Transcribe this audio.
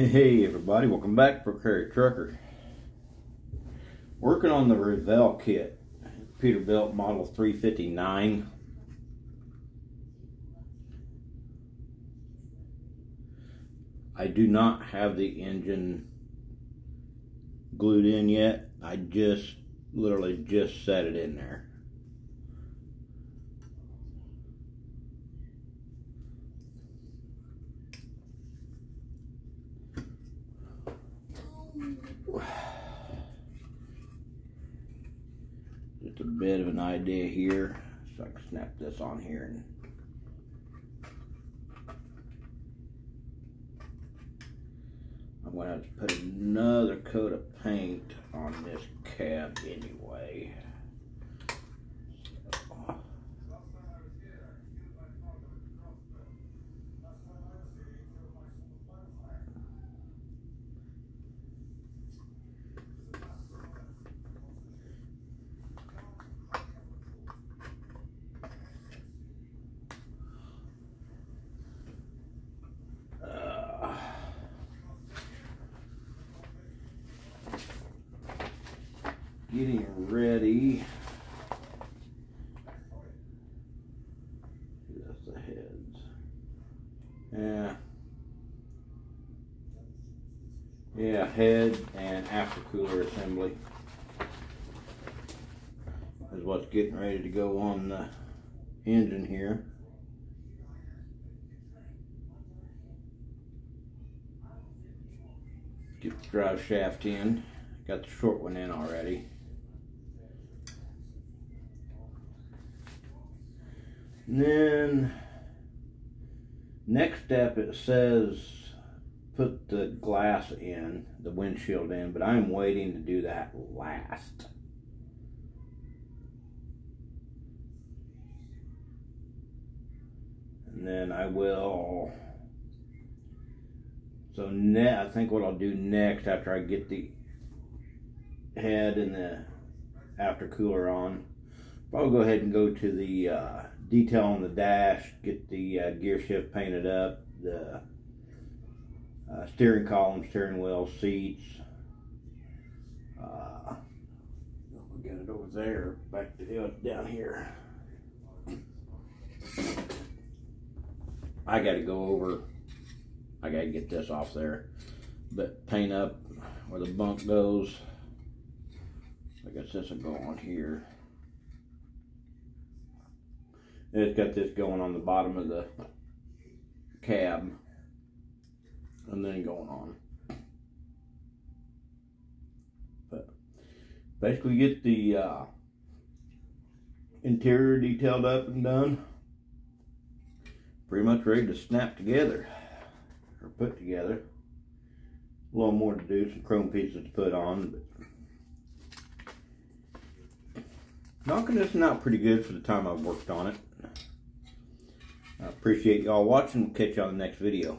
Hey everybody, welcome back for Procarry Trucker. Working on the Revell kit, Peterbilt Model 359. I do not have the engine glued in yet. I just literally just set it in there. Just a bit of an idea here. So I can snap this on here and I'm gonna have to put another coat of paint on this cab anyway. Getting ready. That's the heads. Yeah. Yeah, head and aftercooler assembly is what's getting ready to go on the engine here. Get the drive shaft in. Got the short one in already. And then next step it says put the glass in, the windshield in, but I'm waiting to do that last. And then I will, so ne I think what I'll do next after I get the head and the aftercooler on, I'll go ahead and go to the uh, detail on the dash, get the uh, gear shift painted up, the uh, steering column, steering wheel, seats. Uh, we got it over there, back to uh, down here. I got to go over. I got to get this off there, but paint up where the bunk goes. I guess this will go on here. It's got this going on the bottom of the cab. And then going on. But basically get the uh, interior detailed up and done. Pretty much ready to snap together. Or put together. A little more to do, some chrome pieces to put on. But knocking this out pretty good for the time I've worked on it. I appreciate y'all watching. We'll catch you on the next video.